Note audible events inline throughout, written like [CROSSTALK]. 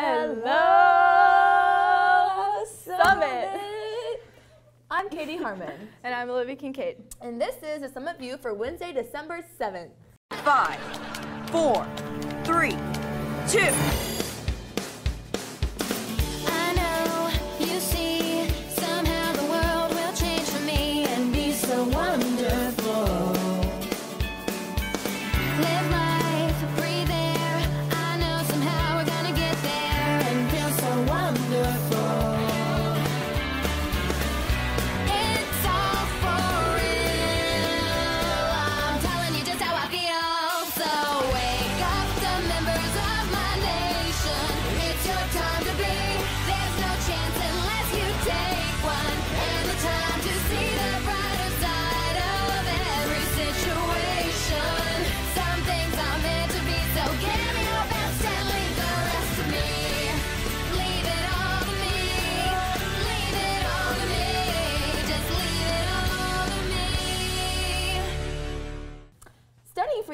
Hello, Summit. I'm Katie Harmon. And I'm Olivia Kincaid. And this is a Summit View for Wednesday, December 7th. Five, four, three, two.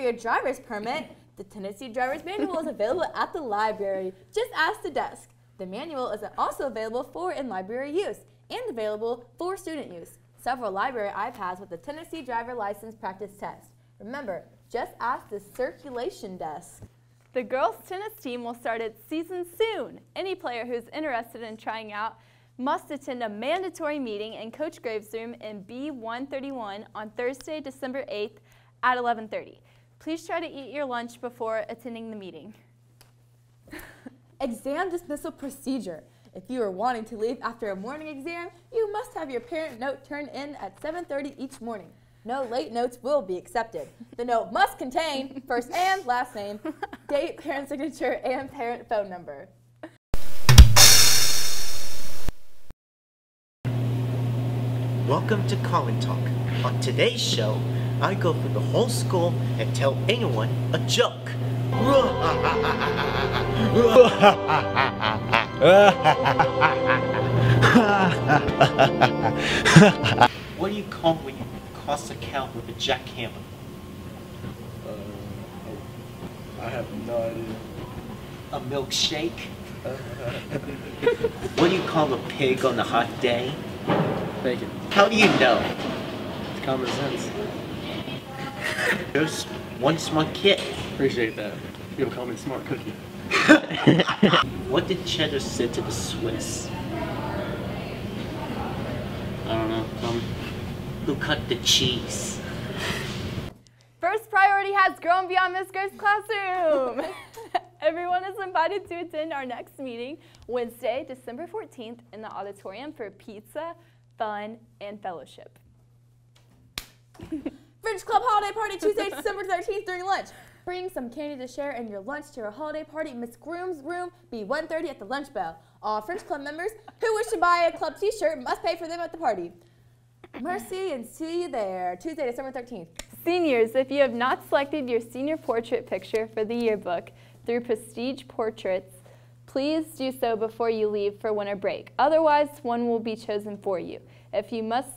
Your driver's permit, the Tennessee Driver's Manual is available at the library. Just ask the desk. The manual is also available for in-library use and available for student use. Several library iPads with the Tennessee Driver License Practice Test. Remember, just ask the circulation desk. The girls' tennis team will start its season soon. Any player who's interested in trying out must attend a mandatory meeting in Coach Graves' room in B131 on Thursday, December 8th at 11:30. Please try to eat your lunch before attending the meeting. Exam dismissal procedure. If you are wanting to leave after a morning exam, you must have your parent note turned in at 7:30 each morning. No late notes will be accepted. The note must contain first and last name, [LAUGHS] date, parent signature, and parent phone number. Welcome to Colin Talk. On today's show, I go through the whole school and tell anyone a joke. what do you call when you cross a cow with a jackhammer? Uh, I have no idea. A milkshake? [LAUGHS] what do you call a pig on a hot day? Bacon. How do you know? It's common sense. There's one smart kid. Appreciate that. People call me smart cookie. [LAUGHS] What did Cheddar say to the Swiss? I don't know. Tell me. Who cut the cheese? [LAUGHS] First priority has grown beyond Miss Graves' classroom. [LAUGHS] Everyone is invited to attend our next meeting Wednesday, December 14th in the auditorium for pizza, fun, and fellowship. French Club Holiday Party Tuesday, [LAUGHS] December 13th during lunch. Bring some candy to share in your lunch to your holiday party. Miss Groom's room, B130 at the lunch bell. All French Club members who wish to buy a club t-shirt must pay for them at the party. Merci and see you there, Tuesday, December 13th. Seniors, if you have not selected your senior portrait picture for the yearbook through Prestige Portraits, please do so before you leave for winter break. Otherwise, one will be chosen for you. If you must,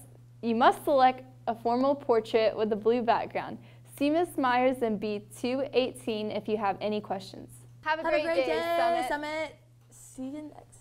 you must select a formal portrait with a blue background. See Ms. Myers in B218 if you have any questions. Have a, Have great, a great day, Summit. Summit. See you next